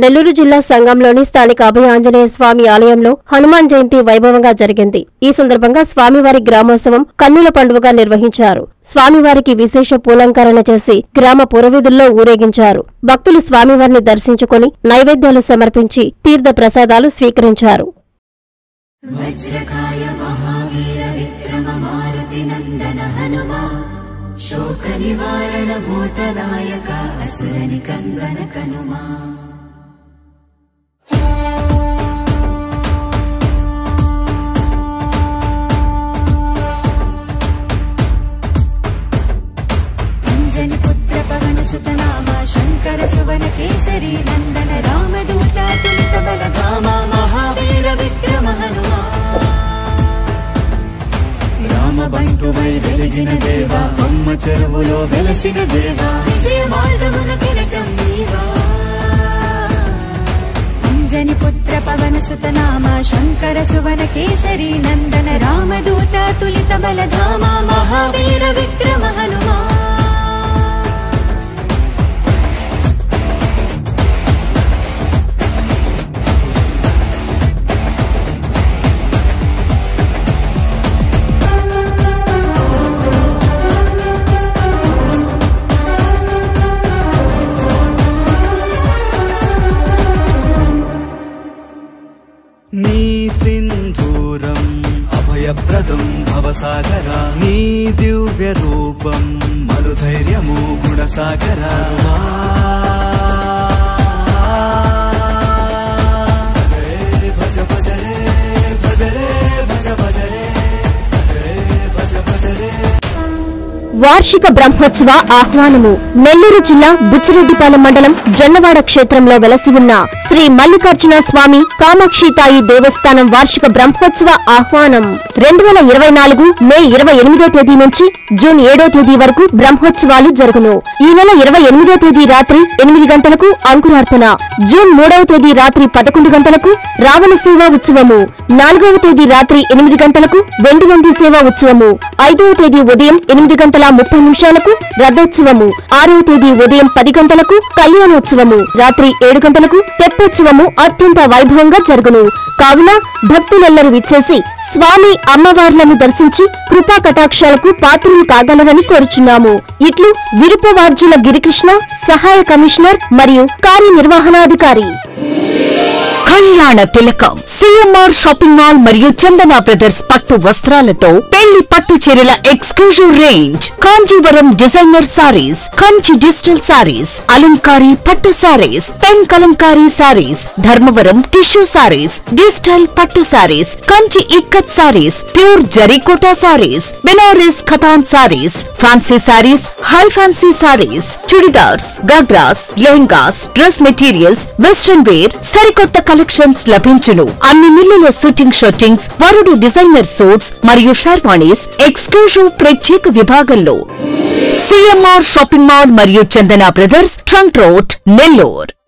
నెల్లూరు జిల్లా సంఘంలోని స్థానిక అభయ ఆంజనేయ స్వామి ఆలయంలో హనుమాన్ జయంతి వైభవంగా జరిగింది. ఈ సందర్భంగా స్వామివారి గ్రామోత్సవం కన్నుల పండుగగా నిర్వహించారు. స్వామివారికి విశేష పూలంకరణ చేసి గ్రామ పురవీధుల్లో ఊరేగించారు. భక్తులు స్వామివారిని దర్శించుకుని నైవేద్యాలు సమర్పించి తీర్థ ప్రసాదాలు స్వీకరించారు. శోక నివారణ భూతదాయక అసురని కందన కనుమా. రామబంటువై వెలిగిన దేవా అమ్మ చెరువులో వెలసిన దేవా. విజయ మార్గమున కిరటం నీవా. అంజని పుత్ర పవన సుతనామ శంకర సువన కేసరి నందన రామదూత తులిత బలధామా. నీ సింధూరం అభయప్రదం భవసాగర నీ దివ్య రూపం మరుధైర్యము గుణసాగరా వార్షిక బ్రహ్మోత్సవ ఆహ్వానము. నెల్లూరు జిల్లా బుచ్చిరెడ్డిపాలెం మండలం జొన్నవాడ క్షేత్రంలో వెలసి ఉన్న శ్రీ మల్లికార్జున స్వామి కామాక్షితాయి దేవస్థానం వార్షిక బ్రహ్మోత్సవ ఆహ్వానం. రెండు వేల ఇరవై నాలుగు మే ఇరవై ఎనిమిదో తేదీ నుంచి జూన్ ఏడో తేదీ వరకు బ్రహ్మోత్సవాలు జరుగును. ఈ నెల ఇరవై ఎనిమిదో తేదీ రాత్రి ఎనిమిది గంటలకు అంకురార్పణ. జూన్ మూడవ తేదీ రాత్రి పదకొండు గంటలకు రావణ సేవా ఉత్సవము. నాలుగవ తేదీ రాత్రి ఎనిమిది గంటలకు వెండి నంది సేవా ఉత్సవము. ఐదవ తేదీ ఉదయం ఎనిమిది గంటల ముప్పై నిమిషాలకు రథోత్సవము. ఆరవ తేదీ ఉదయం పది గంటలకు కళ్యాణోత్సవము. రాత్రి ఏడు గంటలకు తెప్పోత్సవము అత్యంత వైభవంగా జరుగును. కావున భక్తులెల్లరూ విచ్చేసి స్వామి అమ్మవార్లను దర్శించి కృపా కటాక్షాలకు పాత్రలు కాగలరని కోరుచున్నాము. ఇట్లు విరుపవార్జుల గిరికృష్ణ సహాయ కమిషనర్ మరియు కార్యనిర్వహణాధికారి. కళ్యాణ తిలకం. సిఎంఆర్ షాపింగ్ మాల్ మరియు చందన బ్రదర్స్ పట్టు వస్త్రాలతో పెళ్ళి పట్టు చీరల exclusive range. Kanjeevaram designer saris Kanchi digital saris అలంకారీ పట్టు saris pen Kalamkari saris Dharmavaram tissue saris digital పట్టు సారీస్ కంచి ఇక్కత్ సారీస్ ప్యూర్ జరీకోటా saris Banaras Katan saris fancy saris high fancy saris chudidars ghagras lehengas dress materials western wear సరికొత్త collections లభించును. అన్ని మిల్లుల shooting shirtings వరుడు designer suits మరియు sherwanis exclusive ప్రత్యేక విభాగంలో. సిఎంఆర్ షాపింగ్ మాల్ మరియు Chandana brothers trunk road Nellore